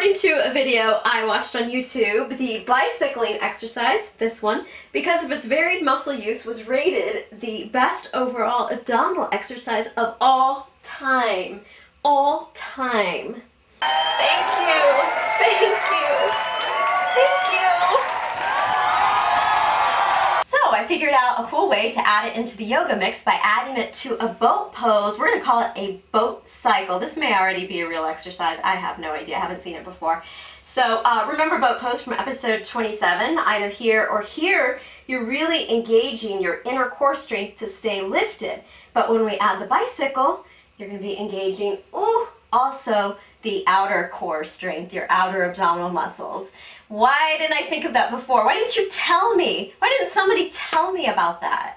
according to a video I watched on YouTube, the bicycling exercise, this one, because of its varied muscle use, was rated the best overall abdominal exercise of all time. All time. Thank you. Figured out a cool way to add it into the yoga mix by adding it to a boat pose. We're going to call it a boat cycle. This may already be a real exercise. I have no idea. I haven't seen it before. So uh, remember boat pose from episode 27, either here or here, you're really engaging your inner core strength to stay lifted. But when we add the bicycle, you're going to be engaging, ooh, also the outer core strength, your outer abdominal muscles. Why didn't I think of that before? Why didn't you tell me? Why didn't somebody tell me about that?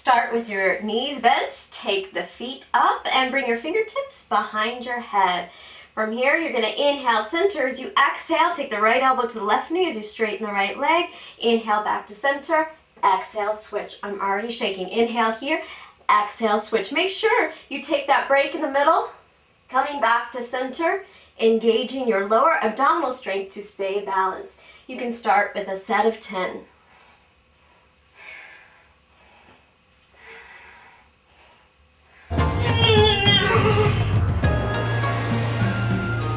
Start with your knees bent, take the feet up, and bring your fingertips behind your head. From here, you're going to inhale center. As you exhale, take the right elbow to the left knee as you straighten the right leg. Inhale back to center. Exhale, switch. I'm already shaking. Inhale here. Exhale, switch. Make sure you take that break in the middle. Coming back to center, engaging your lower abdominal strength to stay balanced. You can start with a set of 10.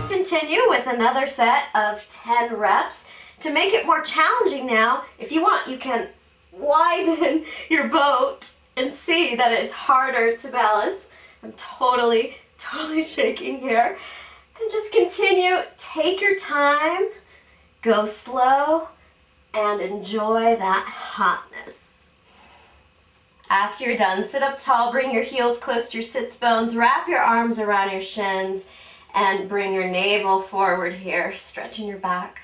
Continue with another set of 10 reps. To make it more challenging now, if you want, you can widen your boat and see that it's harder to balance. I'm totally, totally shaking here. And just continue. Take your time. Go slow and enjoy that hotness. After you're done, sit up tall, bring your heels close to your sits bones, wrap your arms around your shins, and bring your navel forward here, stretching your back.